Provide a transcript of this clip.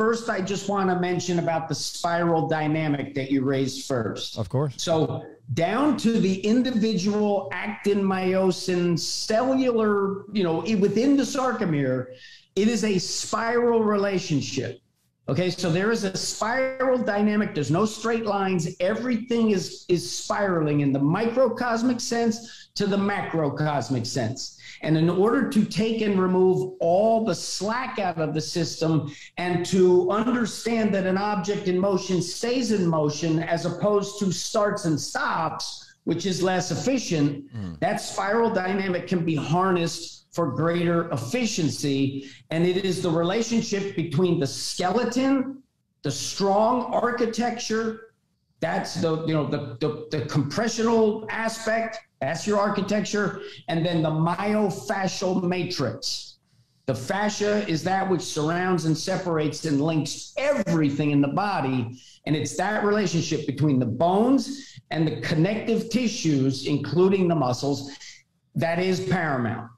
first, I just want to mention about the spiral dynamic that you raised first. Of course. So, down to the individual actin myosin cellular, you know, within the sarcomere, it is a spiral relationship. Okay, so there is a spiral dynamic. There's no straight lines. Everything is is spiraling in the microcosmic sense to the macrocosmic sense. And in order to take and remove all the slack out of the system and to understand that an object in motion stays in motion as opposed to starts and stops, which is less efficient, mm. that spiral dynamic can be harnessed for greater efficiency. And it is the relationship between the skeleton, the strong architecture, that's the you know the, the, the compressional aspect, that's your architecture, and then the myofascial matrix. The fascia is that which surrounds and separates and links everything in the body. And it's that relationship between the bones and the connective tissues, including the muscles, that is paramount.